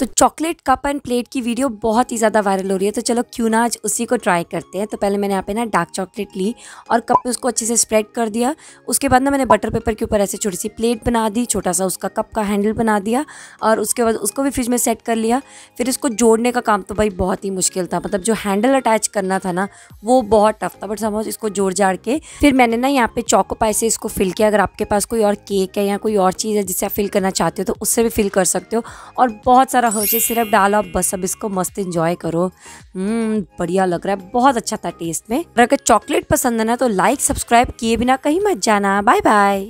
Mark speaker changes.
Speaker 1: तो chocolate cup and plate की video बहुत ही ज़्यादा वायरल हो रही है तो चलो क्यों ना आज उसी को ट्राई करते हैं। तो पहले मैंने यहाँ पे ना डार्क चॉकलेट ली और कप पे उसको अच्छे से स्प्रेड कर दिया। उसके बाद ना मैंने बटर पेपर के ऊपर ऐसे छोटी सी प्लेट बना दी, छोटा सा उसका कप का हैंडल बना दिया और उसके बाद उसको भी फ्रिज में सेट कर लिया। फिर इसको जोड़ने का काम तो भाई बहुत ही मुश्किल था मतलब जो हैंडल अटैच करना था ना, वो बहुत टफ था, बट समझ इसको जोड़ जाड़ के। फिर मैंने ना यहाँ पे चौको पाई से इसको फिल किया, अगर आपके पास कोई और केक है या कोई और चीज़ है जिसे आप फिल करना चाहते हो तो उससे भी फिल कर सकते हो और बहुत सारा हर्ची सिरप डालो बस अब इसको मस्त इंजॉय करो। हम्म बढ़िया लग रहा है, बहुत अच्छा था टेस्ट में। अगर चॉकलेट पसंद है ना तो लाइक सब्सक्राइब किए बिना कहीं मत जाना। Bye bye